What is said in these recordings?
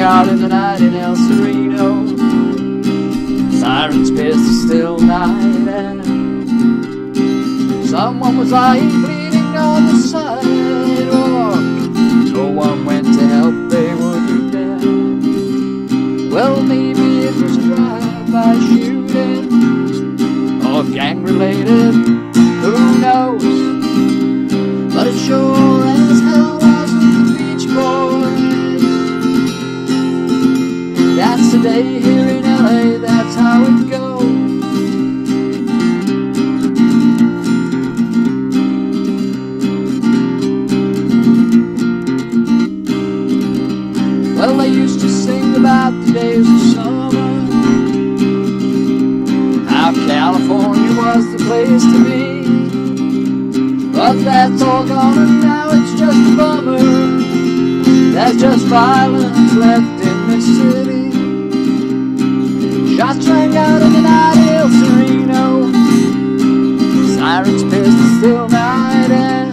out in the night in El Sereno. Sirens pierced the still night air. Someone was lying bleeding on the sidewalk. No one went to help, they wouldn't dare. Well, maybe it was a drive-by shooting or gang-related. Who knows? But it sure That's the day here in LA, that's how it goes. Well, I used to sing about the days of summer. How California was the place to be. But that's all gone and now it's just a bummer. There's just violence left in this city. Shots rang out in the night, El Sereno. Sirens pierced the still night air.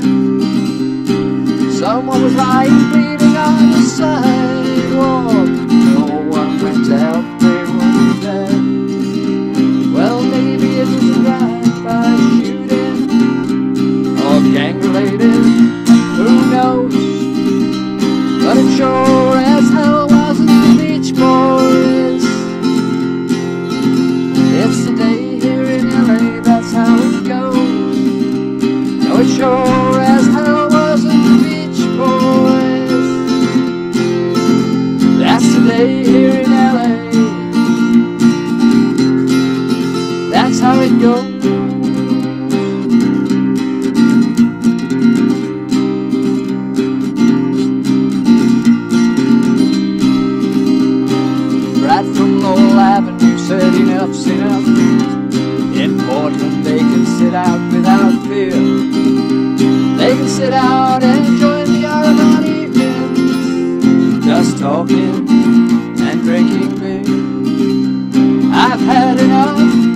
Someone was lying bleeding on the sidewalk. No one went to help, they weren't there. Well, maybe it was a drive-by Goes. Right from Lowell Avenue said enough's enough. In Portland they can sit out without fear. They can sit out and join the Oregon evenings, just talking and drinking beer. I've had enough,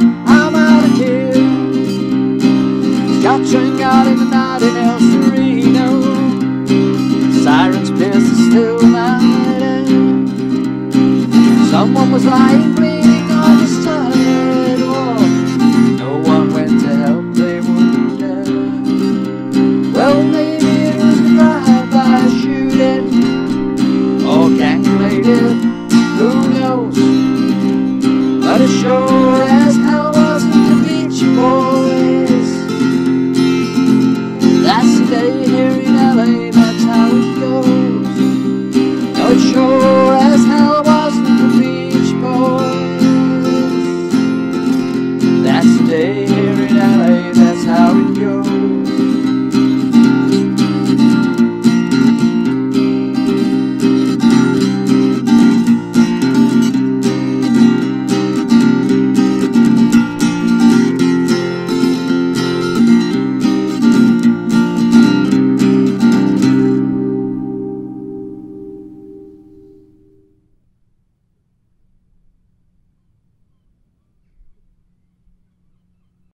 Someone was lying